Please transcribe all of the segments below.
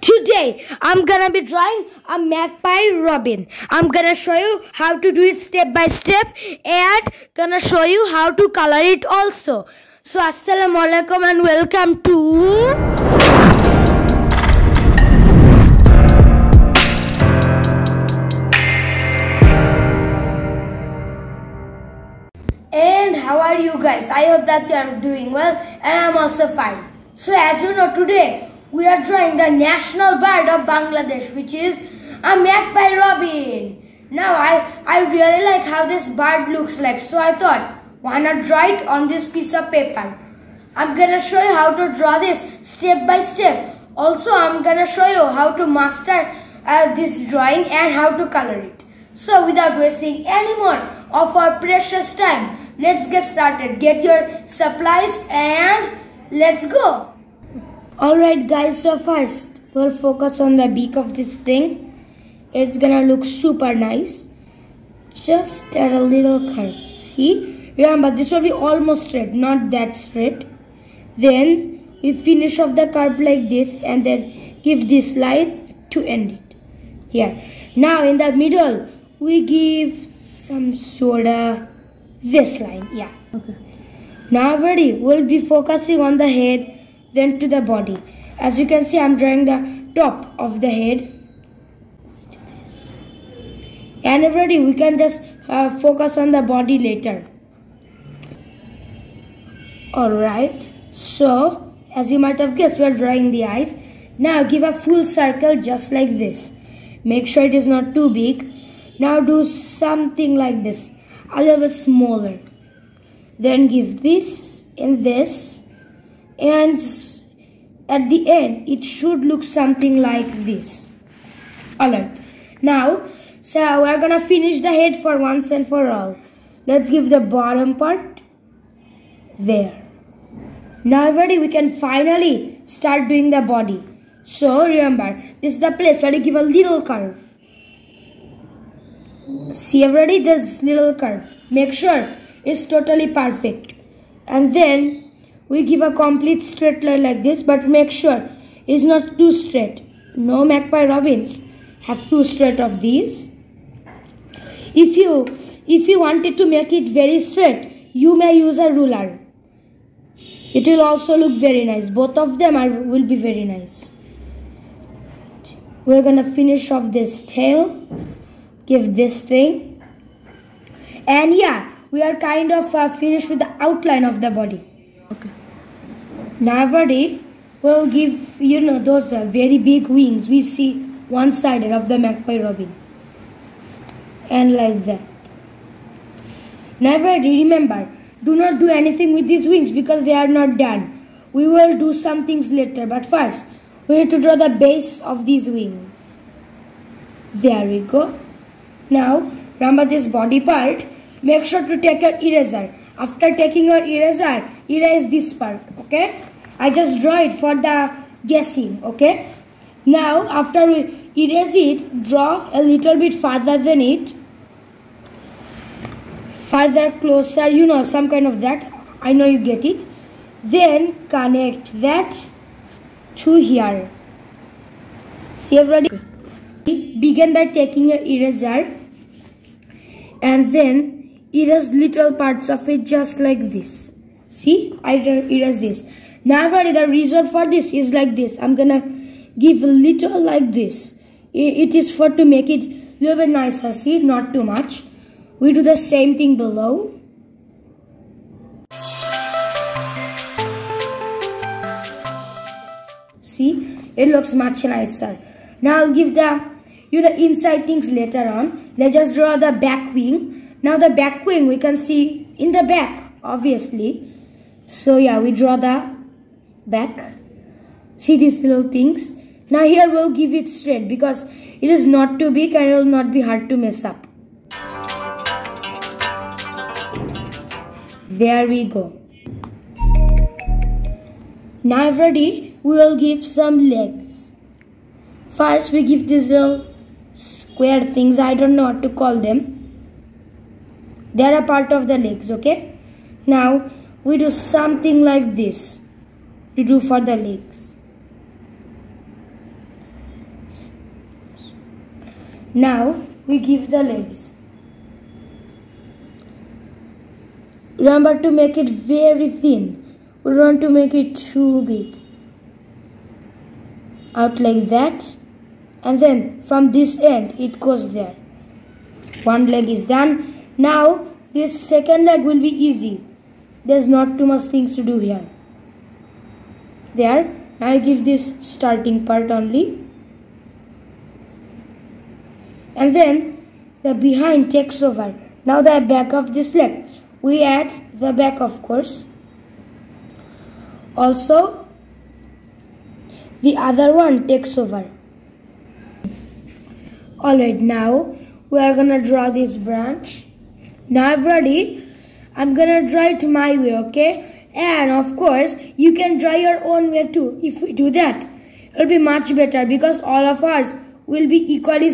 Today, I'm gonna be drawing a magpie robin. I'm gonna show you how to do it step by step and gonna show you how to color it also. So, assalamu alaikum and welcome to. And how are you guys? I hope that you are doing well and I'm also fine. So as you know today we are drawing the national bird of Bangladesh which is a magpie robin. Now I, I really like how this bird looks like so I thought why not draw it on this piece of paper. I'm gonna show you how to draw this step by step. Also I'm gonna show you how to master uh, this drawing and how to color it. So without wasting any more of our precious time, let's get started. Get your supplies and let's go. Alright guys, so first we'll focus on the beak of this thing. It's gonna look super nice. Just add a little curve. See? Remember this will be almost straight, not that straight. Then we finish off the curve like this and then give this line to end it. Here. Now in the middle we give some sort of this line yeah okay now ready we'll be focusing on the head then to the body. As you can see i'm drawing the top of the head. And already we can just uh, focus on the body later. All right. So as you might have guessed we're drawing the eyes now give a full circle just like this. Make sure it is not too big. Now do something like this, a little bit smaller. Then give this and this and at the end it should look something like this. Alright, now so we're gonna finish the head for once and for all. Let's give the bottom part there. Now everybody we can finally start doing the body. So remember, this is the place where you give a little curve see already this little curve make sure it's totally perfect and then we give a complete straight line like this but make sure it's not too straight. No magpie robins have too straight of these. If you if you wanted to make it very straight you may use a ruler. It will also look very nice. Both of them are will be very nice. We're gonna finish off this tail. Give this thing. And yeah we are kind of uh, finished with the outline of the body now ready we'll give you know those uh, very big wings. We see one sided of the magpie robin. And like that. Ready remember. Do not do anything with these wings because they are not done. We will do some things later but first we need to draw the base of these wings. There we go. Now, remember this body part, make sure to take your eraser. After taking your eraser, erase this part, okay? I just draw it for the guessing, okay? Now, after we erase it, draw a little bit farther than it. Further, closer, you know, some kind of that. I know you get it. Then, connect that to here. See everybody? Begin by taking your eraser and then erase little parts of it just like this. See, I erase this. Now the reason for this is like this. I'm gonna give a little like this. It is for to make it a little bit nicer. See, not too much. We do the same thing below. See, it looks much nicer. Now I'll give the you know inside things later on let's just draw the back wing now the back wing we can see in the back obviously so yeah we draw the back. See these little things. Now here we'll give it straight because it is not too big and it will not be hard to mess up. There we go. Now ready we will give some legs. First we give this little square things. I don't know what to call them. They are a part of the legs okay? Now we do something like this to do for the legs Now we give the legs. Remember to make it very thin. We don't want to make it too big. Out like that. And then from this end it goes there. One leg is done. Now this second leg will be easy. There's not too much things to do here. There. I give this starting part only. And then the behind takes over. Now the back of this leg we add the back of course also the other one takes over alright now we are gonna draw this branch now I've ready I'm gonna draw it my way okay and of course you can draw your own way too if we do that it'll be much better because all of us will be equally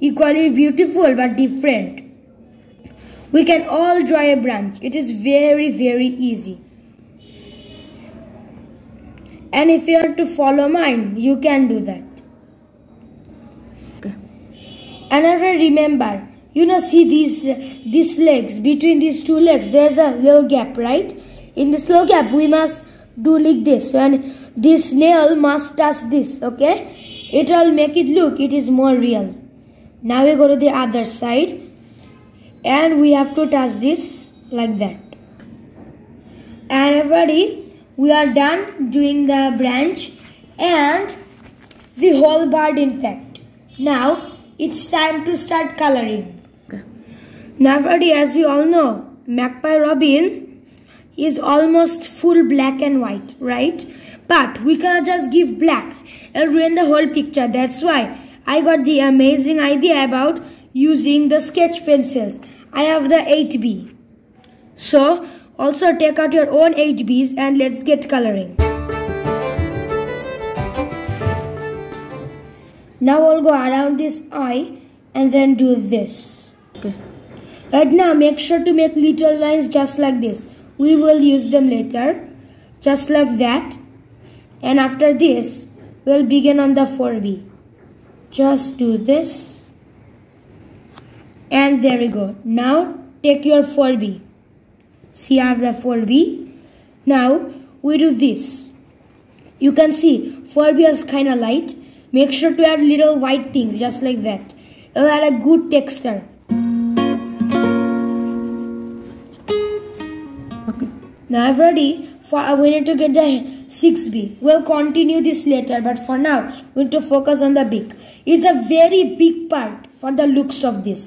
equally beautiful but different we can all draw a branch. It is very, very easy. And if you are to follow mine, you can do that. Okay. Another remember, you know, see these, these legs, between these two legs, there's a little gap, right? In this little gap, we must do like this. And this nail must touch this, okay? It will make it look, it is more real. Now we go to the other side and we have to touch this like that and everybody we are done doing the branch and the whole bird in fact now it's time to start coloring okay. now everybody as we all know magpie robin is almost full black and white right but we cannot just give black it'll ruin the whole picture that's why i got the amazing idea about using the sketch pencils. I have the 8B. So, also take out your own 8Bs and let's get coloring. Now I'll go around this eye and then do this. Okay. Right now, make sure to make little lines just like this. We will use them later. Just like that. And after this, we'll begin on the 4B. Just do this. And there we go. Now take your 4b see I have the 4b now we do this. You can see 4b is kind of light. Make sure to add little white things just like that. It'll add a good texture now I've ready for we need to get the 6b we'll continue this later but for now we need to focus on the big it's a very big part for the looks of this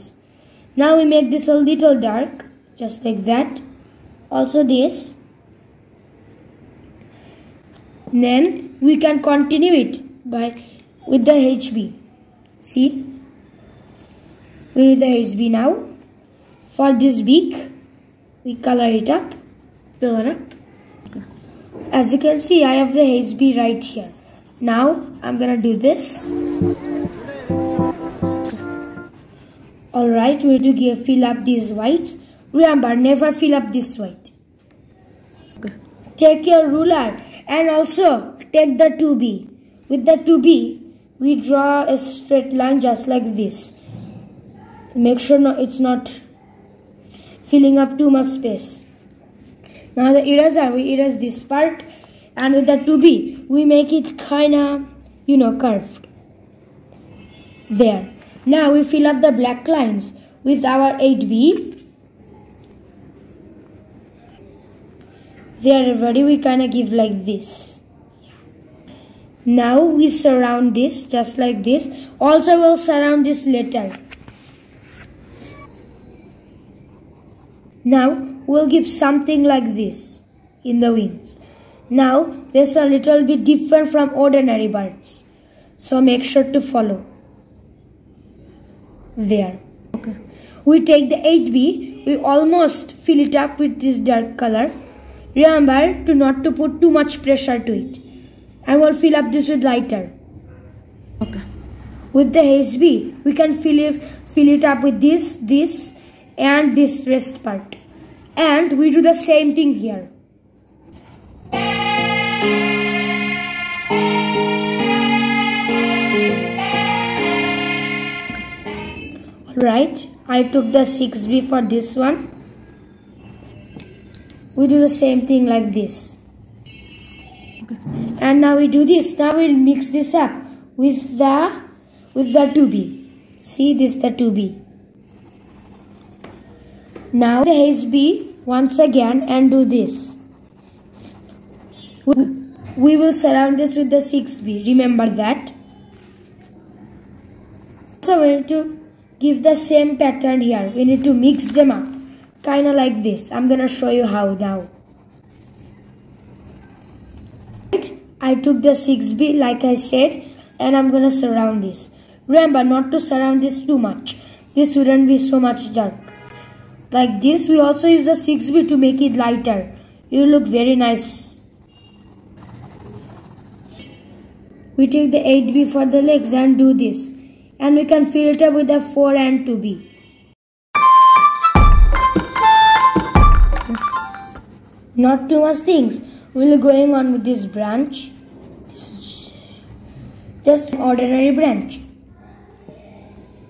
now we make this a little dark, just like that. Also this. Then we can continue it by with the HB. See? We need the HB now. For this beak, we color it up, As you can see, I have the HB right here. Now, I'm gonna do this. Alright, we to give, fill up these whites. Remember, never fill up this white. Take your ruler and also take the 2B. With the 2B, we draw a straight line just like this. Make sure no, it's not filling up too much space. Now the eraser, we erase this part and with the 2B, we make it kinda, you know, curved. There. Now we fill up the black lines with our 8B. There everybody we kinda give like this. Now we surround this just like this. Also we'll surround this later. Now we'll give something like this in the wings. Now this is a little bit different from ordinary birds. So make sure to follow there. Okay. We take the 8B, we almost fill it up with this dark color. Remember to not to put too much pressure to it. And we'll fill up this with lighter. Okay. With the HB, we can fill it, fill it up with this, this and this rest part. And we do the same thing here. Right, I took the 6B for this one. We do the same thing like this. okay. And now we do this. Now we'll mix this up with the with the 2B. See this the 2B. Now the HB once again and do this. We will surround this with the 6B. Remember that. So we need to give the same pattern here. We need to mix them up. Kind of like this. I'm going to show you how now. I took the 6B like I said and I'm going to surround this. Remember not to surround this too much. This wouldn't be so much dark. Like this we also use the 6B to make it lighter. It will look very nice. We take the 8B for the legs and do this and we can fill it up with the 4 and 2b. Not too much things. We'll going on with this branch. Just an ordinary branch.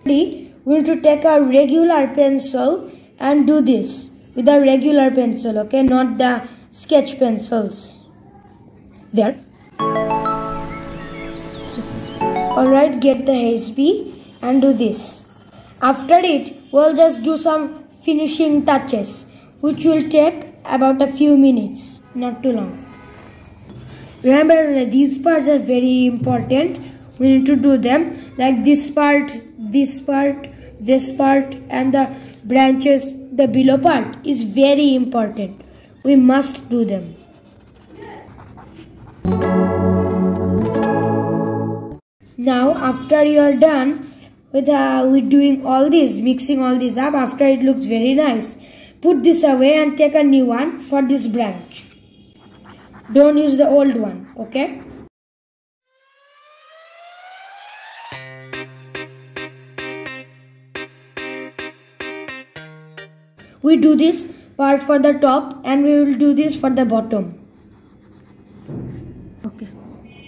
We need to take our regular pencil and do this with a regular pencil, okay? Not the sketch pencils. There. Alright, get the HB and do this. After it, we'll just do some finishing touches, which will take about a few minutes, not too long. Remember, these parts are very important. We need to do them like this part, this part, this part, and the branches, the below part is very important. We must do them. Now after you are done with, uh, with doing all this, mixing all this up, after it looks very nice, put this away and take a new one for this branch. Don't use the old one, okay? We do this part for the top and we will do this for the bottom. Okay.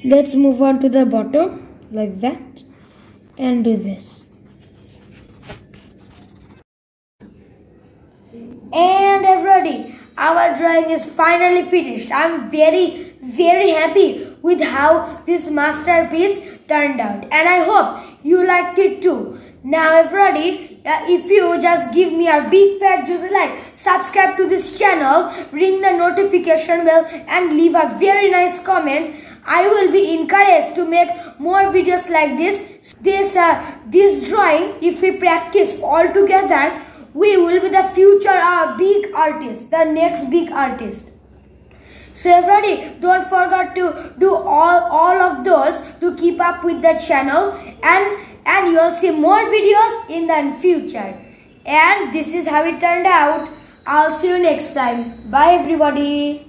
Let's move on to the bottom like that and do this and everybody our drawing is finally finished i'm very very happy with how this masterpiece turned out and i hope you liked it too now everybody uh, if you just give me a big fat juicy like subscribe to this channel ring the notification bell and leave a very nice comment I will be encouraged to make more videos like this. This, uh, this drawing, if we practice all together, we will be the future uh, big artist, the next big artist. So everybody, don't forget to do all, all of those to keep up with the channel and, and you'll see more videos in the future. And this is how it turned out. I'll see you next time. Bye everybody.